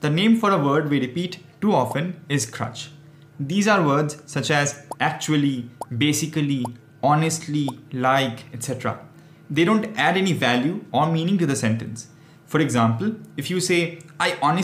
The name for a word we repeat too often is crutch. These are words such as actually, basically, honestly, like, etc. They don't add any value or meaning to the sentence. For example, if you say, I honestly